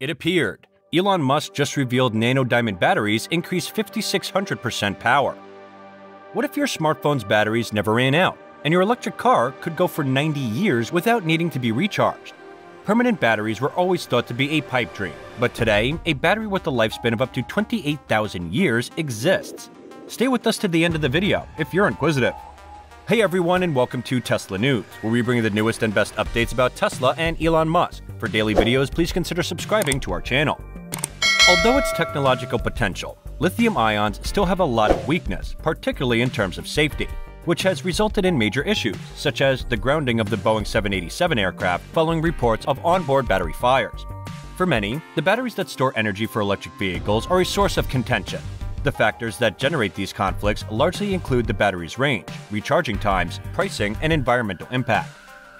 It appeared. Elon Musk just revealed nano diamond batteries increase 5600% power. What if your smartphone's batteries never ran out, and your electric car could go for 90 years without needing to be recharged? Permanent batteries were always thought to be a pipe dream, but today, a battery with a lifespan of up to 28,000 years exists. Stay with us to the end of the video if you're inquisitive. Hey everyone, and welcome to Tesla News, where we bring you the newest and best updates about Tesla and Elon Musk. For daily videos, please consider subscribing to our channel. Although its technological potential, lithium ions still have a lot of weakness, particularly in terms of safety, which has resulted in major issues, such as the grounding of the Boeing 787 aircraft following reports of onboard battery fires. For many, the batteries that store energy for electric vehicles are a source of contention. The factors that generate these conflicts largely include the battery's range, recharging times, pricing, and environmental impact.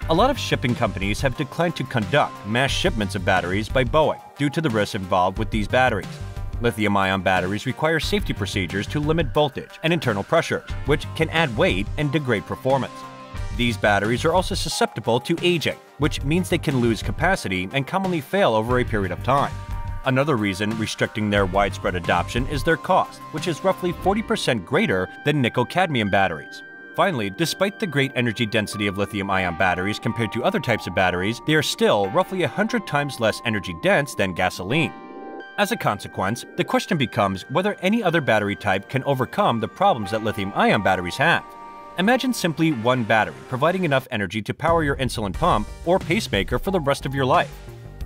A lot of shipping companies have declined to conduct mass shipments of batteries by Boeing due to the risks involved with these batteries. Lithium ion batteries require safety procedures to limit voltage and internal pressures, which can add weight and degrade performance. These batteries are also susceptible to aging, which means they can lose capacity and commonly fail over a period of time. Another reason restricting their widespread adoption is their cost, which is roughly 40% greater than nickel cadmium batteries. Finally, despite the great energy density of lithium ion batteries compared to other types of batteries, they are still roughly 100 times less energy dense than gasoline. As a consequence, the question becomes whether any other battery type can overcome the problems that lithium ion batteries have. Imagine simply one battery providing enough energy to power your insulin pump or pacemaker for the rest of your life.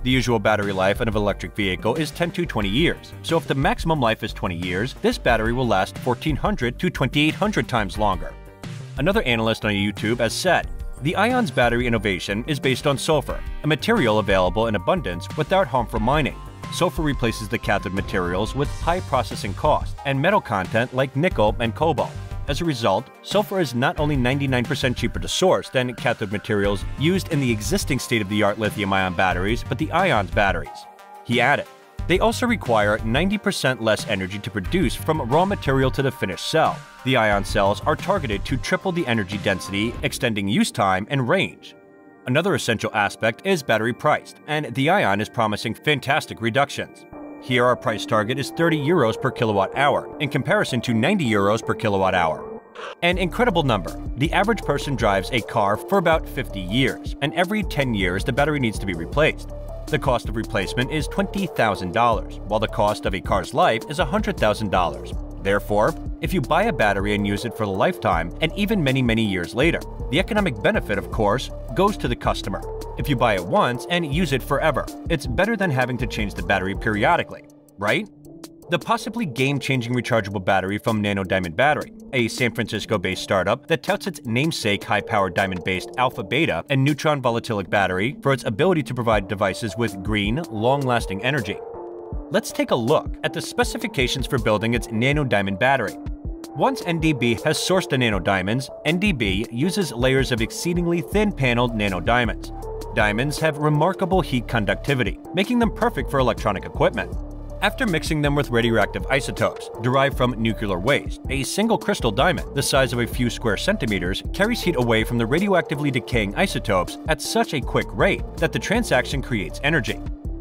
The usual battery life of an electric vehicle is 10 to 20 years, so if the maximum life is 20 years, this battery will last 1400 to 2800 times longer. Another analyst on YouTube has said, Theion's battery innovation is based on sulfur, a material available in abundance without harm for mining. Sulfur replaces the cathode materials with high processing cost and metal content like nickel and cobalt. As a result, sulfur is not only 99% cheaper to source than cathode materials used in the existing state-of-the-art lithium-ion batteries, but Theion's batteries. He added, they also require 90% less energy to produce from raw material to the finished cell. Theion cells are targeted to triple the energy density, extending use time and range. Another essential aspect is battery priced, and Theion is promising fantastic reductions. Here our price target is 30 euros per kilowatt hour, in comparison to 90 euros per kilowatt hour. An incredible number. The average person drives a car for about 50 years, and every 10 years the battery needs to be replaced. The cost of replacement is $20,000, while the cost of a car's life is $100,000. Therefore, if you buy a battery and use it for the lifetime, and even many, many years later, the economic benefit, of course, goes to the customer. If you buy it once and use it forever, it's better than having to change the battery periodically, right? The possibly game-changing rechargeable battery from Nano Diamond Battery, a San Francisco-based startup that touts its namesake high-powered diamond-based alpha beta and neutron voltaic battery for its ability to provide devices with green, long-lasting energy. Let's take a look at the specifications for building its Nano Diamond battery. Once NDB has sourced the nano diamonds, NDB uses layers of exceedingly thin paneled nano diamonds. Have remarkable heat conductivity, making them perfect for electronic equipment. After mixing them with radioactive isotopes derived from nuclear waste, a single crystal diamond, the size of a few square centimeters, carries heat away from the radioactively decaying isotopes at such a quick rate that the transaction creates energy.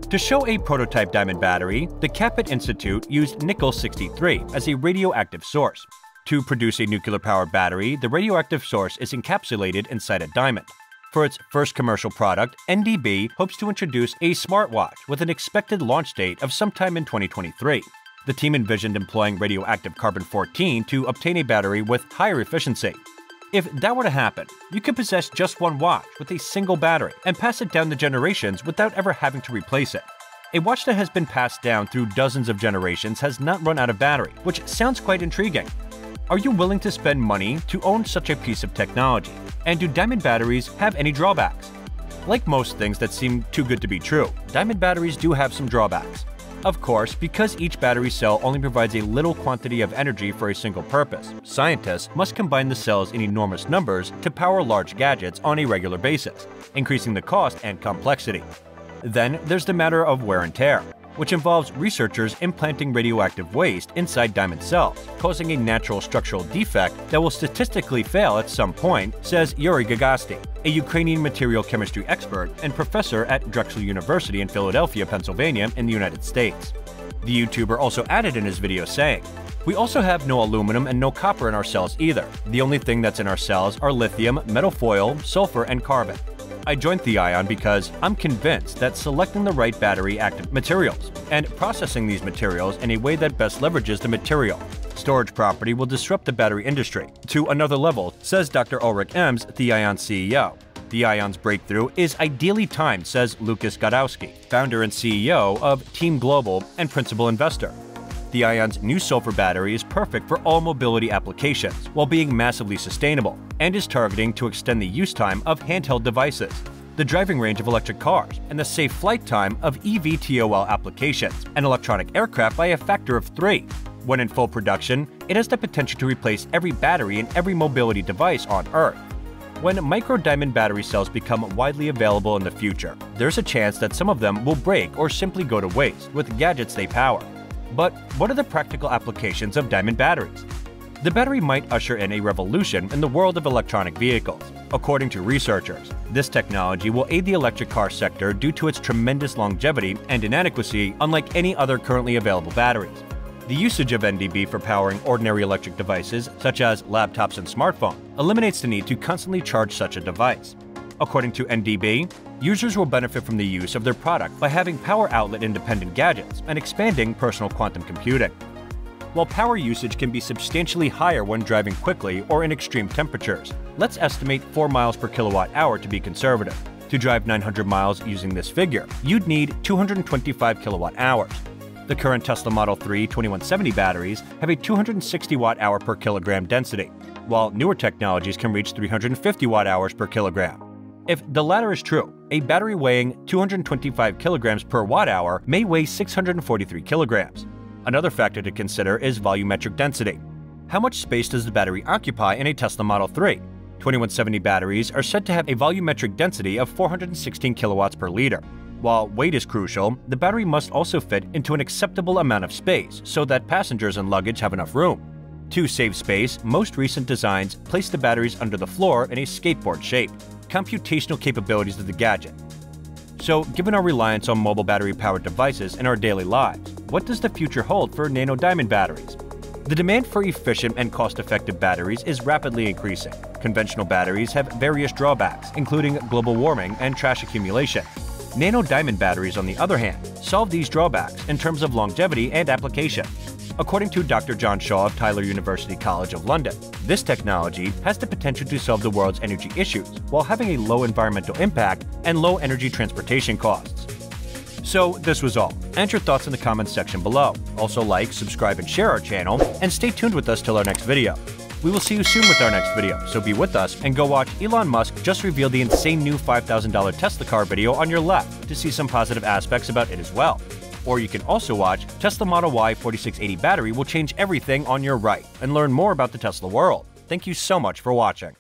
To show a prototype diamond battery, the Kapit Institute used nickel-63 as a radioactive source. To produce a nuclear-powered battery, the radioactive source is encapsulated inside a diamond. For its first commercial product, NDB hopes to introduce a smartwatch with an expected launch date of sometime in 2023. The team envisioned employing radioactive carbon-14 to obtain a battery with higher efficiency. If that were to happen, you could possess just one watch with a single battery and pass it down the generations without ever having to replace it. A watch that has been passed down through dozens of generations has not run out of battery, which sounds quite intriguing. Are you willing to spend money to own such a piece of technology? And do diamond batteries have any drawbacks? Like most things that seem too good to be true, diamond batteries do have some drawbacks. Of course, because each battery cell only provides a little quantity of energy for a single purpose, scientists must combine the cells in enormous numbers to power large gadgets on a regular basis, increasing the cost and complexity. Then there's the matter of wear and tear. Which involves researchers implanting radioactive waste inside diamond cells, causing a natural structural defect that will statistically fail at some point, says Yury Gogotsi, a Ukrainian material chemistry expert and professor at Drexel University in Philadelphia, Pennsylvania, in the United States. The YouTuber also added in his video saying, we also have no aluminum and no copper in our cells either. The only thing that's in our cells are lithium, metal foil, sulfur, and carbon. I joined Theion because I'm convinced that selecting the right battery active materials and processing these materials in a way that best leverages the material storage property will disrupt the battery industry to another level, says Dr. Ulrich Ehmes, Theion CEO. Theion's breakthrough is ideally timed, says Lucas Gadowski, founder and CEO of Team Global and principal investor. Theion's new sulfur battery is perfect for all mobility applications while being massively sustainable and is targeting to extend the use time of handheld devices, the driving range of electric cars, and the safe flight time of EVTOL applications and electronic aircraft by a factor of three. When in full production, it has the potential to replace every battery in every mobility device on Earth. When micro diamond battery cells become widely available in the future, there's a chance that some of them will break or simply go to waste with gadgets they power. But what are the practical applications of diamond batteries? The battery might usher in a revolution in the world of electronic vehicles. According to researchers, this technology will aid the electric car sector due to its tremendous longevity and inadequacy unlike any other currently available batteries. The usage of NDB for powering ordinary electric devices, such as laptops and smartphones, eliminates the need to constantly charge such a device. According to NDB, users will benefit from the use of their product by having power outlet independent gadgets and expanding personal quantum computing. While power usage can be substantially higher when driving quickly or in extreme temperatures, let's estimate 4 miles per kilowatt hour to be conservative. To drive 900 miles using this figure, you'd need 225 kilowatt hours, the current Tesla Model 3 2170 batteries have a 260 watt hour per kilogram density, while newer technologies can reach 350 watt hours per kilogram. If the latter is true, a battery weighing 225 kilograms per watt hour may weigh 643 kilograms. Another factor to consider is volumetric density. How much space does the battery occupy in a Tesla Model 3? 2170 batteries are said to have a volumetric density of 416 kilowatts per liter, while weight is crucial, the battery must also fit into an acceptable amount of space so that passengers and luggage have enough room. To save space, most recent designs place the batteries under the floor in a skateboard shape, computational capabilities of the gadget. So, given our reliance on mobile battery powered devices in our daily lives, what does the future hold for nano diamond batteries? The demand for efficient and cost effective batteries is rapidly increasing. Conventional batteries have various drawbacks, including global warming and trash accumulation, Nano diamond batteries, on the other hand, solve these drawbacks in terms of longevity and application. According to Dr. John Shaw of Tyler University College of London, this technology has the potential to solve the world's energy issues while having a low environmental impact and low energy transportation costs. So, this was all. Add your thoughts in the comments section below. Also, like, subscribe, and share our channel, and stay tuned with us till our next video. We will see you soon with our next video, so be with us and go watch Elon Musk just reveal the insane new $5,000 Tesla car video on your left to see some positive aspects about it as well. Or you can also watch Tesla Model Y 4680 battery will change everything on your right and learn more about the Tesla world. Thank you so much for watching.